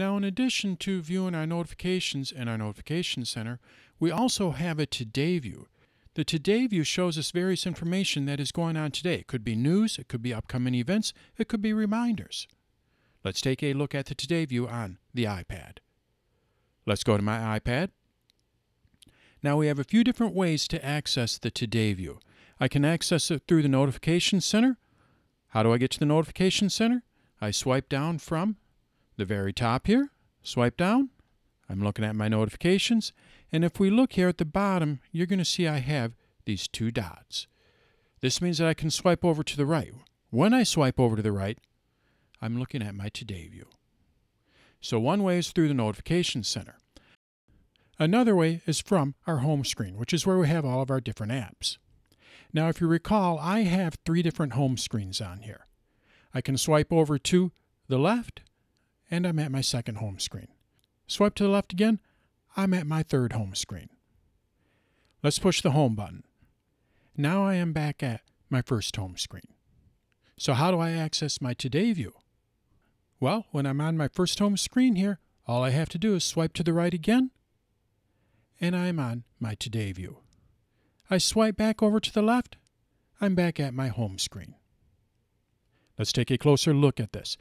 Now, in addition to viewing our notifications in our notification center, we also have a Today view. The Today view shows us various information that is going on today. It could be news, it could be upcoming events, it could be reminders. Let's take a look at the Today view on the iPad. Let's go to my iPad. Now we have a few different ways to access the Today view. I can access it through the Notification Center. How do I get to the Notification Center? I swipe down from the very top here, swipe down. I'm looking at my notifications, and if we look here at the bottom, you're going to see I have these two dots. This means that I can swipe over to the right. When I swipe over to the right, I'm looking at my Today view. So one way is through the Notification Center. Another way is from our home screen, which is where we have all of our different apps. Now, if you recall, I have three different home screens on here. I can swipe over to the left, and I'm at my second home screen. Swipe to the left again, I'm at my third home screen. Let's push the home button. Now I am back at my first home screen. So how do I access my Today view? Well, when I'm on my first home screen here, all I have to do is swipe to the right again, and I'm on my Today view. I swipe back over to the left, I'm back at my home screen. Let's take a closer look at this.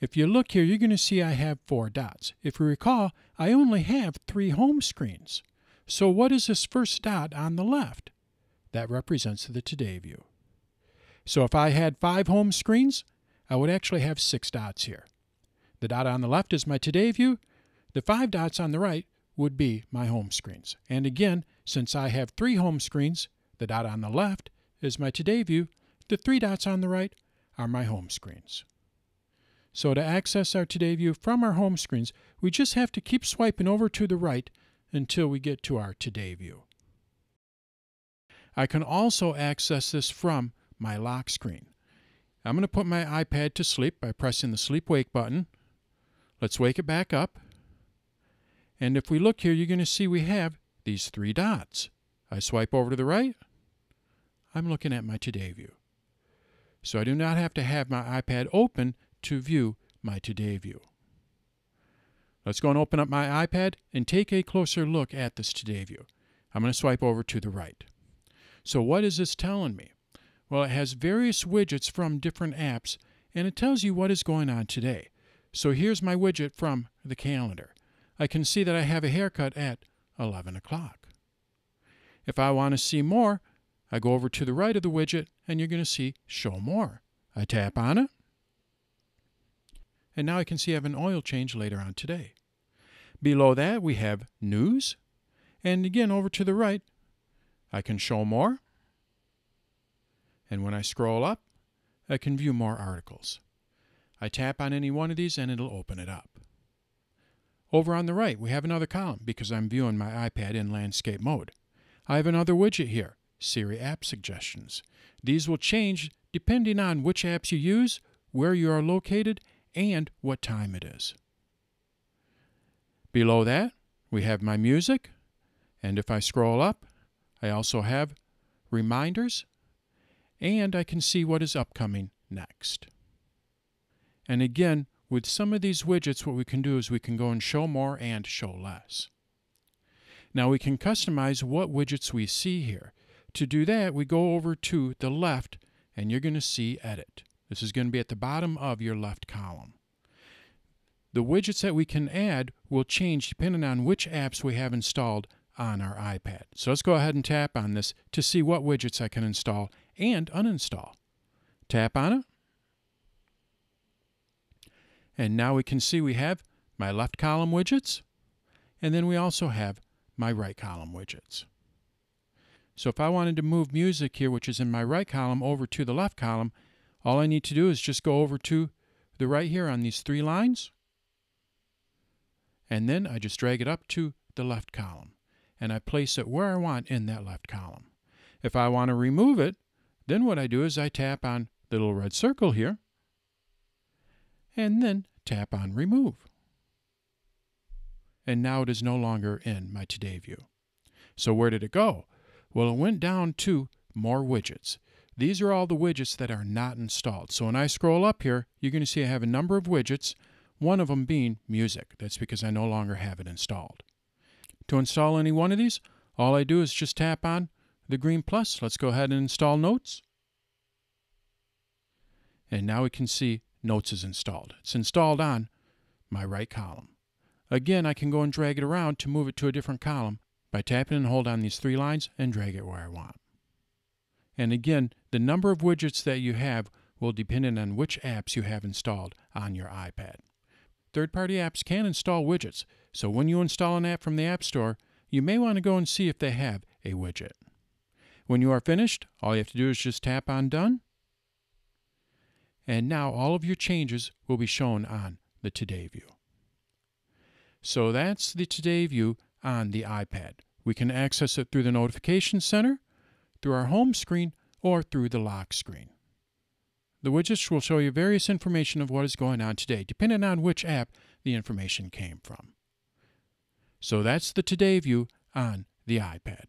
If you look here, you're going to see I have four dots. If you recall, I only have three home screens. So what is this first dot on the left? That represents the Today view. So if I had five home screens, I would actually have six dots here. The dot on the left is my Today view. The five dots on the right would be my home screens. And again, since I have three home screens, the dot on the left is my Today view, the three dots on the right are my home screens. So to access our Today view from our home screens, we just have to keep swiping over to the right until we get to our Today view. I can also access this from my lock screen. I'm going to put my iPad to sleep by pressing the sleep wake button. Let's wake it back up. And if we look here, you're going to see we have these three dots. I swipe over to the right, I'm looking at my Today view. So I do not have to have my iPad open to view my Today view. Let's go and open up my iPad and take a closer look at this Today view. I'm going to swipe over to the right. So what is this telling me? Well, it has various widgets from different apps, and it tells you what is going on today. So here's my widget from the calendar. I can see that I have a haircut at 11 o'clock. If I want to see more, I go over to the right of the widget and you're going to see Show More. I tap on it. And now I can see I have an oil change later on today. Below that, we have News. And again, over to the right, I can show more. And when I scroll up, I can view more articles. I tap on any one of these and it'll open it up. Over on the right, we have another column because I'm viewing my iPad in landscape mode. I have another widget here, Siri App Suggestions. These will change depending on which apps you use, where you are located, and what time it is. Below that, we have my music, and if I scroll up, I also have reminders, and I can see what is upcoming next. And again, with some of these widgets, what we can do is we can go and show more and show less. Now we can customize what widgets we see here. To do that, we go over to the left and you're going to see Edit. This is going to be at the bottom of your left column. The widgets that we can add will change depending on which apps we have installed on our iPad. So let's go ahead and tap on this to see what widgets I can install and uninstall. Tap on it. And now we can see we have my left column widgets, and then we also have my right column widgets. So if I wanted to move music here, which is in my right column, over to the left column, all I need to do is just go over to the right here on these three lines, and then I just drag it up to the left column, and I place it where I want in that left column. If I want to remove it, then what I do is I tap on the little red circle here, and then tap on Remove. And now it is no longer in my Today view. So where did it go? Well, it went down to More Widgets. These are all the widgets that are not installed. So when I scroll up here, you're going to see I have a number of widgets. one of them being music. That's because I no longer have it installed. To install any one of these, all I do is just tap on the green plus. Let's go ahead and install Notes. And now we can see Notes is installed. It's installed on my right column. Again, I can go and drag it around to move it to a different column by tapping and hold on these three lines and drag it where I want. And again, the number of widgets that you have will depend on which apps you have installed on your iPad. Third-party apps can install widgets, so when you install an app from the App Store, you may want to go and see if they have a widget. When you are finished, all you have to do is just tap on Done, and now all of your changes will be shown on the Today view. So that's the Today view on the iPad. We can access it through the Notification Center, through our home screen, or through the lock screen. The widgets will show you various information of what is going on today, depending on which app the information came from. So that's the Today view on the iPad.